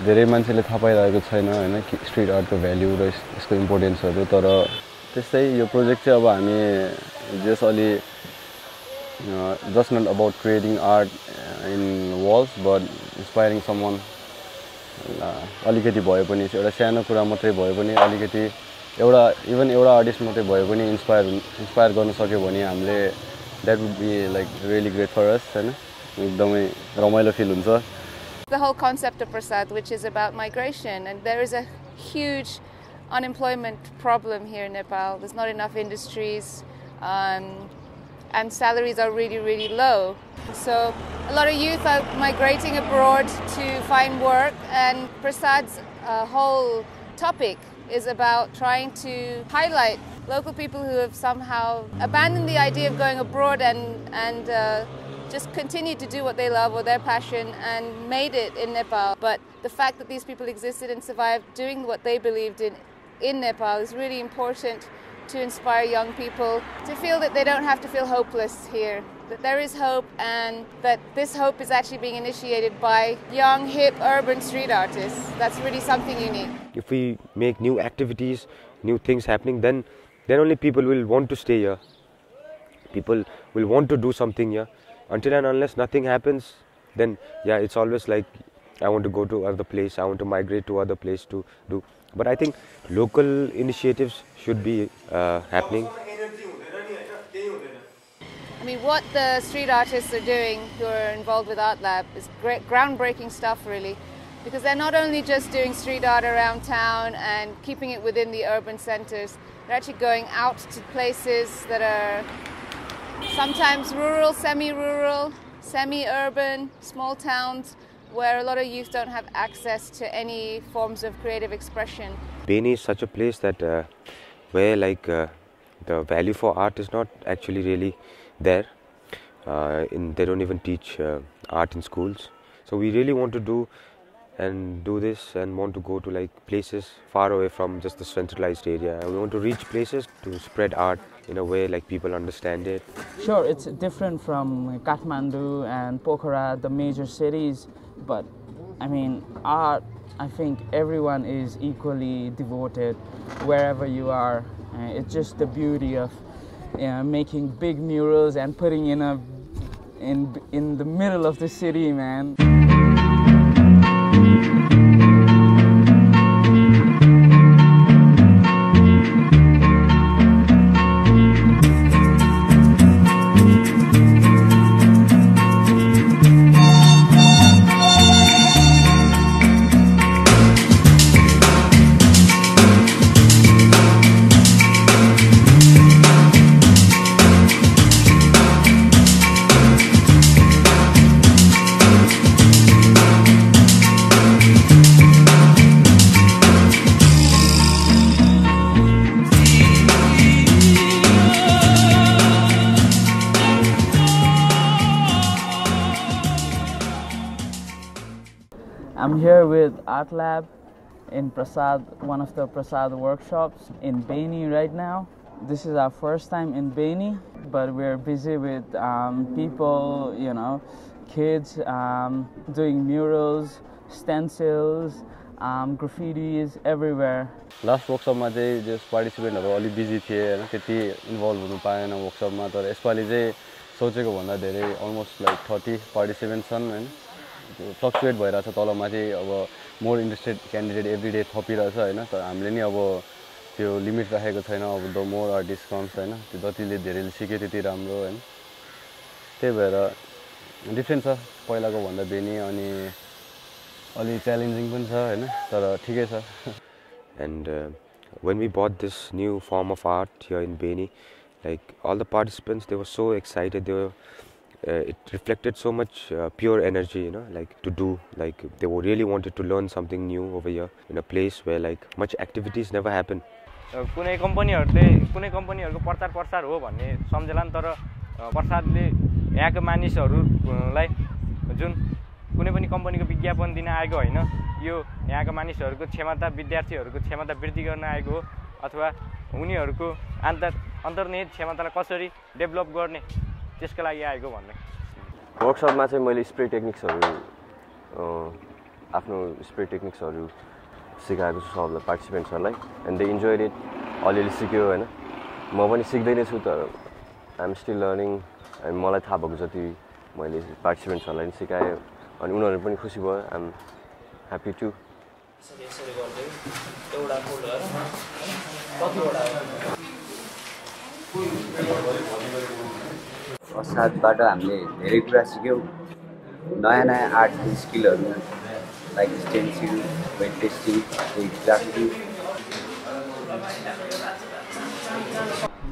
धेरै मान्छेले थाहा पाइरहेको छैन होइन स्ट्रिट आर्टको भ्याल्यु र यसको इम्पोर्टेन्सहरू तर त्यस्तै यो प्रोजेक्ट चाहिँ अब हामी जस अलि just not about creating art in walls but inspiring some one अलिकति भए पनि एउटा सानो कुरा मात्रै भए पनि अलिकति एउटा इभन एउटा आर्टिस्ट मात्रै भए पनि इन्सपायर इन्सपायर गर्न सक्यो भने हामीले that would be like really great for us होइन एकदमै रमाइलो फिल हुन्छ। The whole concept of Prasad, which is about migration, and there is a huge unemployment problem here in Nepal. There's not enough industries. Um, and salaries are really, really low. So a lot of youth are migrating abroad to find work, and Prasad's uh, whole topic is about trying to highlight local people who have somehow abandoned the idea of going abroad and, and uh, just continued to do what they love or their passion and made it in Nepal. But the fact that these people existed and survived doing what they believed in in Nepal is really important to inspire young people to feel that they don't have to feel hopeless here, that there is hope, and that this hope is actually being initiated by young, hip, urban street artists. That's really something unique. If we make new activities, new things happening, then then only people will want to stay here. People will want to do something here. Until and unless nothing happens, then yeah, it's always like I want to go to other place, I want to migrate to other place to do. But I think local initiatives should be uh, happening. I mean, what the street artists are doing who are involved with Art Lab is great, groundbreaking stuff, really, because they're not only just doing street art around town and keeping it within the urban centers, they're actually going out to places that are sometimes rural, semi rural, semi urban, small towns where a lot of youth don't have access to any forms of creative expression. Beni is such a place that uh, where like uh, the value for art is not actually really there. Uh, in, they don't even teach uh, art in schools. So we really want to do and do this and want to go to like places far away from just the centralized area. We want to reach places to spread art in a way like people understand it. Sure, it's different from Kathmandu and Pokhara, the major cities, but I mean, art, I think everyone is equally devoted wherever you are. Uh, it's just the beauty of uh, making big murals and putting in a in in the middle of the city, man. Art Lab in Prasad, one of the Prasad workshops in Beni right now. This is our first time in Beni, but we're busy with um, people, you know, kids um, doing murals, stencils, um, graffitis everywhere. Last वर्कसपमा चाहिँ जस पार्टिसिपेन्टहरू अलिक busy थिए होइन त्यति involve हुनु पाएन वर्कसपमा तर यसपालि चाहिँ सोचेको भन्दा धेरै अलमोस्ट लाइक थर्टी पार्टिसिपेन्ट छन् होइन फ्लक्चुएट भइरहेछ तलमाथि अब more interested candidate every day थपिरहेछ होइन? तर हामीले नि अब त्यो लिमिट राखेको छैन अब द मोर आर डिस्काउन्ट्स होइन? त्यो जतिले धेरैले सिक्यो त्यति राम्रो होइन? त्यही भएर डिफ्रेन्ट छ पहिलाको भन्दा बेनी अनि अलि च्यालेन्जिङ पनि छ होइन? तर ठिकै छ। We bought this new form of art here in Beni, like all the participants, they were so excited. They were uh, it reflected so much uh, pure energy you know like to do like they really wanted to learn something new over here in a place where like much activities never happen. कुनै कम्पनीहरूले कुनै कम्पनीहरूको प्रचार प्रसार हो भन्ने सम्झेला नि तर प्रसादले यहाँको मानिसहरूलाई जुन कुनै पनि कम्पनीको विज्ञापन दिन आएको होइन यो यहाँको मानिसहरूको क्षमता विद्यार्थीहरूको क्षमता वृद्धि गर्न आएको हो अथवा उनीहरूको अन्तर अन्तर्निहित क्षमतालाई कसरी डेभलप गर्ने त्यसको लागि आएको भन्ने। वर्कसपमा चाहिँ मैले स्प्रे टेक्निक्सहरू आफ्नो स्प्रे टेक्निक्सहरू सिकाएको छु सबलाई पार्टिसिपेन्ट्सहरूलाई। एन्ड दे इन्जोय इट अलिअलि सिक्यो होइन। म पनि सिक्दै नै छु तर आइएम स्टिल लर्निङ अनि मलाई थाहा भएको जति मैले पार्टिसिपेन्ट्सहरूलाई पनि सिकाएँ अनि उनीहरू पनि खुसी भयो। आइएम ह्याप्पी टु यसरी यसरी गर्दै एउटा प्रसादबाट हामीले धेरै कुरा सिक्यौँ। नयाँ नयाँ art स्किलहरू like stencil wheat pasting graffiti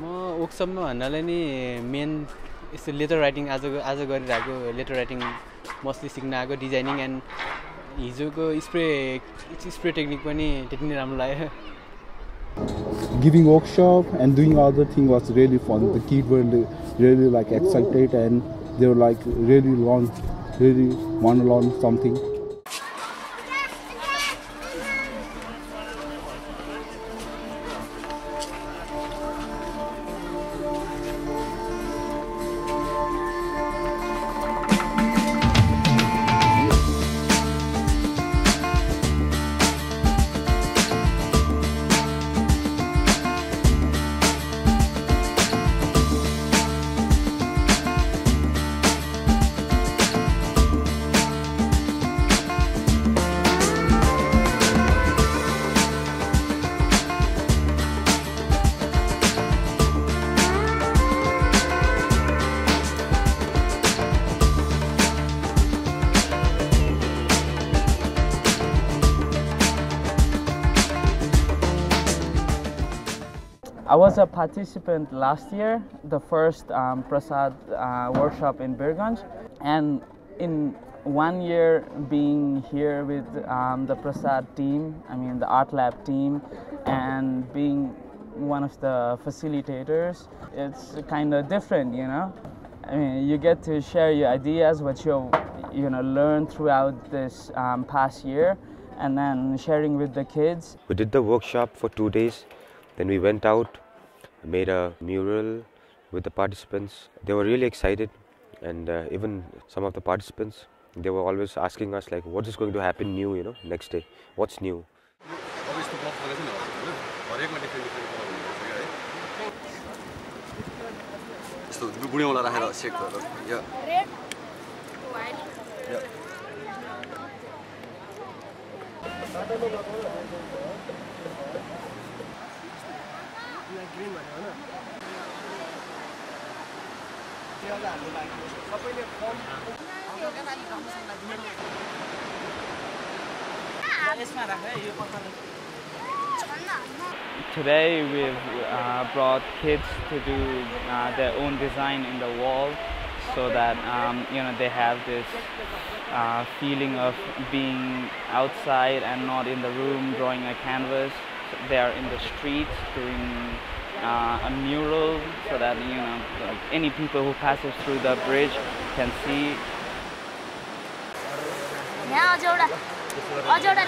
म वर्कसपमा भन्नाले नि मेन यस्तो लेटर राइटिङ आज आज गरिरहेको लेटर राइटिङ मस्टली सिक्न आएको डिजाइनिङ एन्ड हिजोको स्प्रे स्प्रे टेक्निक पनि त्यति नै राम्रो लाग्यो। Workshop and doing other thing was really fun. The kids were li- really like excited and they were like really long, really want to learn something. I was a participant last year, the first um, Prasad uh, workshop in Birganj, and in one year being here with um, the Prasad team, I mean the Art Lab team, and being one of the facilitators, it's kind of different, you know. I mean, you get to share your ideas, what you you know learned throughout this um, past year, and then sharing with the kids. We did the workshop for two days. Then we went out, made a mural with the participants. They were really excited, and uh, even some of the participants, they were always asking us like, "What is going to happen new? You know, next day, what's new?" अब यस्तो बक्स गरेको नि होइन हरेकमा different different colour हुँदो रहेछ क्या है यस्तो बुढेवाला राखेर सेक गरेर यो यो Today we've uh, brought kids to do uh, their own design in the wall so that um, you know they have this uh, feeling of being outside and not in the room drawing a canvas. They are in the streets doing uh, a mural so that you know like any people who passes through the bridge can see यहाँ अझ एउटा अझ एउटा।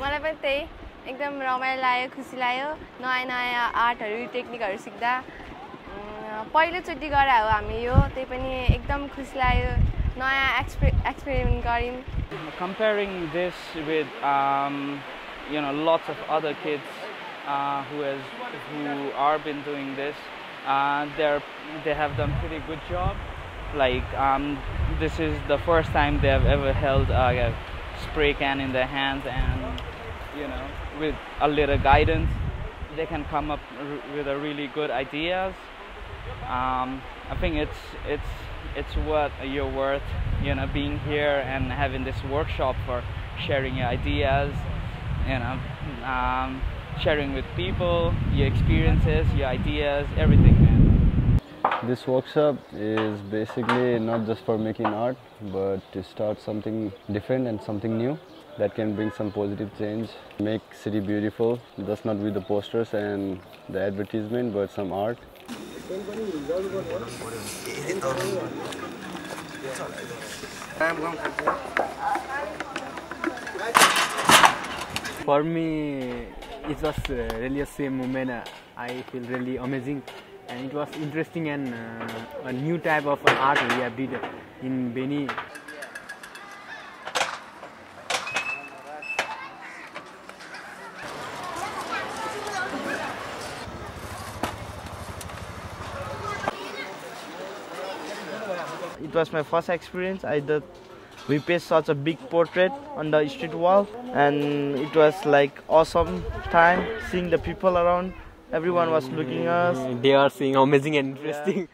मलाई पनि त्यही एकदम रमाइलो लाग्यो खुसी लाग्यो नयाँ नयाँ आर्टहरू टेक्निकहरू सिक्दा पहिलोचोटि गरे हो हामी यो त्यही पनि एकदम खुसी लाग्यो नयाँ एक्सपे एक्सपेरिमेन्ट गऱ्यौँ comparing this with um, you know lots of other kids uh, who has who are been doing this uh, they're they have done pretty good job like um, this is the first time they have ever held a, a spray can in their hands and you know with a little guidance they can come up r- with a really good ideas um, I think it's it's it's what you're worth, you know, being here and having this workshop for sharing your ideas, you know, um, sharing with people, your experiences, your ideas, everything, man. This workshop is basically not just for making art, but to start something different and something new that can bring some positive change, make city beautiful, just not with the posters and the advertisement, but some art. For me, it was uh, really a same moment. Uh, I feel really amazing, and it was interesting and uh, a new type of art we have did in Beni. It was my first experience. I did we pasted such a big portrait on the street wall and it was like awesome time seeing the people around. Everyone was looking at us. They are seeing amazing and interesting.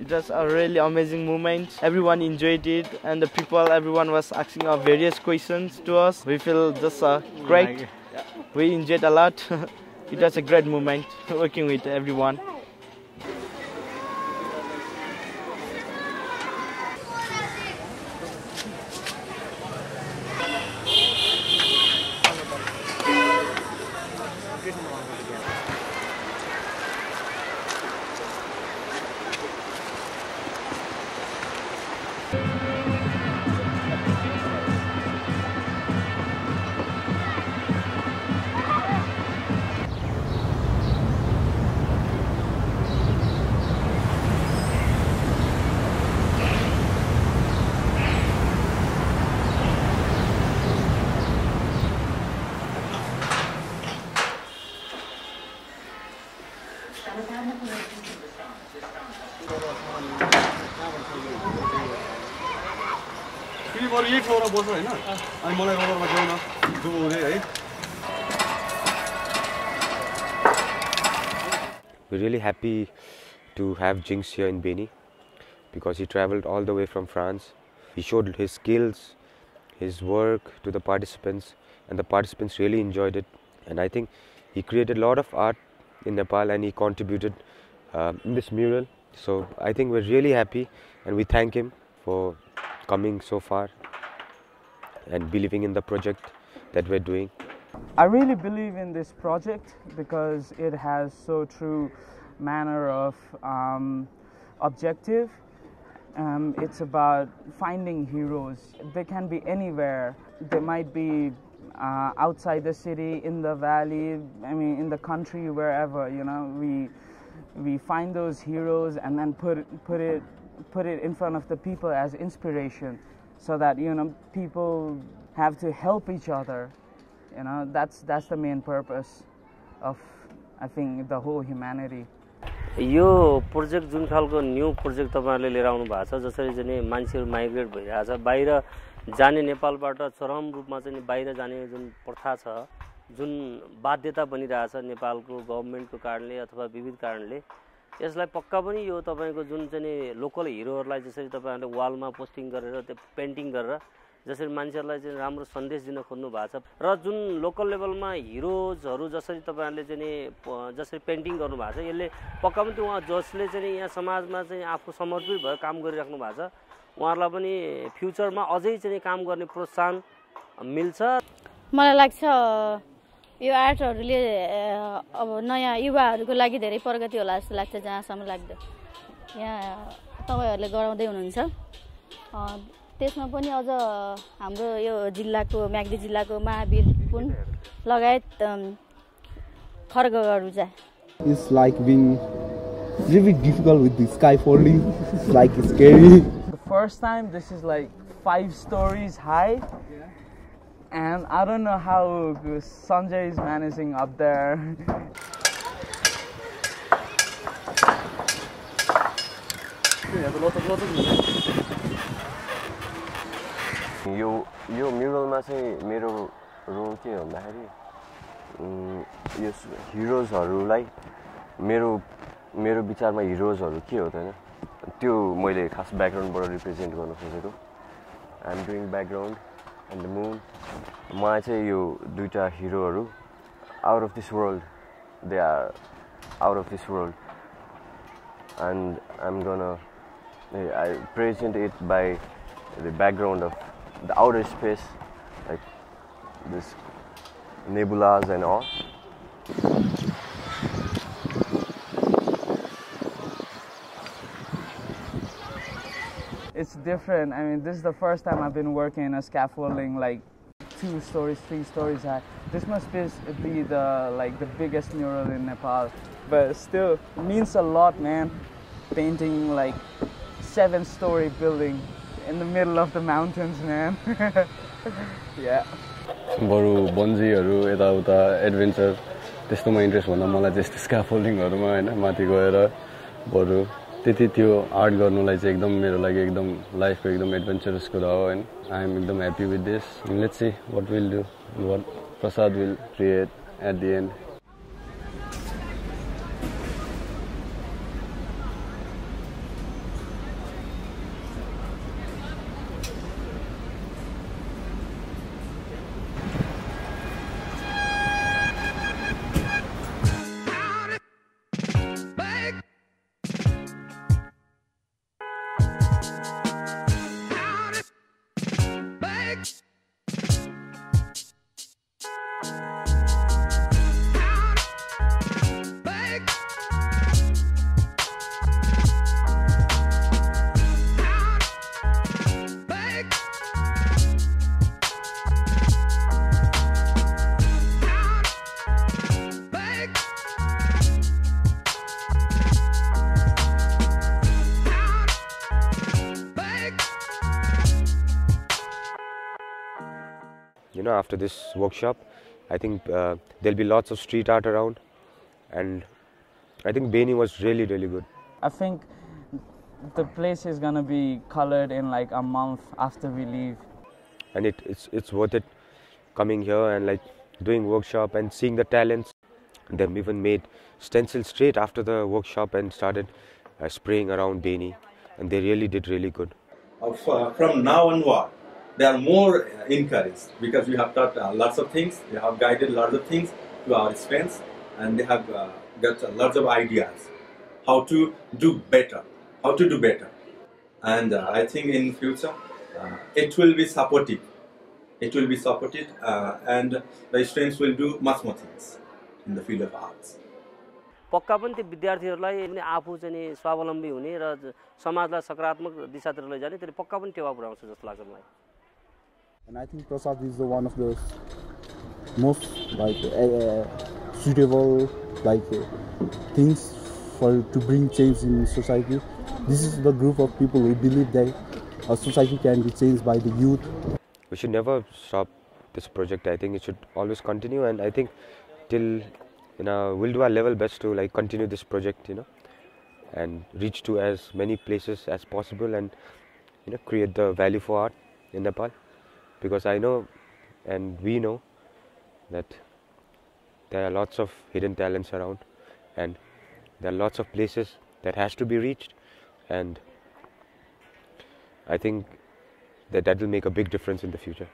It was a really amazing moment. Everyone enjoyed it, and the people, everyone was asking us various questions to us. We feel just uh, great. We enjoyed a lot. it was a great moment working with everyone. है uh. We're really happy to have Jinks here in Beni because he traveled all the way from France. He showed his skills, his work to the participants, and the participants really enjoyed it. And I think he created a lot of art in Nepal and he contributed uh, in this mural. So I think we're really happy and we thank him for coming so far and believing in the project that we're doing. I really believe in this project because it has so true manner of um, objective. Um, it's about finding heroes. They can be anywhere. They might be uh, outside the city, in the valley. I mean, in the country, wherever. You know, we we find those heroes and then put put it put it in front of the people as inspiration, so that you know people have to help each other. You know that's that's the main purpose of i think the whole humanity. यो project जुन खालको new project तपाईँहरूले लिएर आउनु भएको छ जसरी चाहिँ मान्छेहरू माइग्रेट भइरहेछ बाहिर जाने नेपालबाट चरम रूपमा चाहिँ बाहिर जाने जुन प्रथा छ जुन बाध्यता बनिरहेछ नेपालको गभर्मेन्टको कारणले अथवा विविध कारणले यसलाई पक्का पनि यो तपाईँको जुन चाहिँ नि लोकल हिरोहरूलाई जसरी तपाईँहरूले वालमा पोस्टिङ गरेर त्यो पेन्टिङ गरेर जसरी मान्छेहरूलाई चाहिँ राम्रो सन्देश दिन खोज्नु भएको छ र जुन लोकल लेभलमा हिरोजहरू जसरी तपाईँहरूले चाहिँ नि जसरी पेन्टिङ गर्नुभएको छ यसले पक्का पनि उहाँ जसले चाहिँ यहाँ समाजमा चाहिँ आफू समर्पित भएर काम गरिराख्नु भएको छ। उहाँहरूलाई पनि फ्युचरमा अझै चाहिँ काम गर्ने प्रोत्साहन मिल्छ। मलाई लाग्छ यो आर्टहरूले अब नयाँ युवाहरूको लागि धेरै प्रगति होला जस्तो लाग्छ जहाँसम्म लाग्दो यहाँ तपाईँहरूले गराउँदै हुनुहुन्छ अ, त्यसमा पनि अझ हाम्रो यो जिल्लाको म्याग्दी जिल्लाको महावीर पुन लगायत चाहिँ It's like being really difficult with the sky falling. It's like scary. the first time this is like five stories high and i don't know how sanjay is managing up there. यो यो म्युरलमा चाहिँ मेरो role के भन्दाखेरि yes हिरोजहरूलाई मेरो मेरो विचारमा हिरोजहरू के हो त होइन? त्यो मैले खास ब्याकग्राउन्डबाट रिप्रेजेन्ट गर्न खोजेको। I'm doing background and the moon मलाई चाहिँ यो दुइटा हिरोहरू out of this world they are out of this world and I'm gonna I present it by the background of the outer space, like this nebulas and all. it's Different i mean this is the first time i've been working in a scaffolding like two stories, three stories high. This must be, be the like the biggest mural in Nepal, but still means a lot, man. Painting like seven-story building in the middle of the mountains, man. yeah. बरु बन्जीहरू यताउता adventure त्यस्तोमा interest भन्दा मलाई चाहिँ यस्तो स्क्याफोल्डिङहरूमा होइन माथि गएर बरु त्यति त्यो आर्ट गर्नुलाई चाहिँ एकदम मेरो लागि एकदम लाइफको एकदम एडभेन्चरस कुरा हो होइन आइएम एकदम happy with this let's see what will do what Prasad will create at the end you know after this workshop i think uh, there'll be lots of street art around. And i think Beni was really really good. I think the place is gonna be colored in like a month after we leave. and it, it's it's worth it coming here and like doing workshop and seeing the talents. Them even made stencils straight after the workshop and started uh, spraying around Beni. And they really did really good. Of, uh, from now onward, they are more uh, encouraged because we have taught uh, lots of things, we have guided lots of things to our students, and they have uh, got uh, lots of ideas how to do better, how to do better. And uh, I think in future, uh, it will be supportive. It will be supported, uh, and the students will do much more things in the field of arts. पक्का पनि त्यो विद्यार्थीहरूलाई पनि आफू चाहिँ नि स्वावलम्बी हुने र ज- समाजलाई सकारात्मक दिशातिर लैजाने त्यसले पक्का पनि टेवा पुऱ्याउँछ जस्तो लाग्छ मलाई and I think Prasad is the one of the most like uh, suitable like uh, things for to bring change in society. This is the group of people who believe that a society can be changed by the youth. we should never stop this project i think it should always continue and i think till you know we'll do our level best to like continue this project you know and reach to as many places as possible and you know create the value for art in nepal because i know and we know that there are lots of hidden talents around and there are lots of places that has to be reached. And i think that that will make a big difference in the future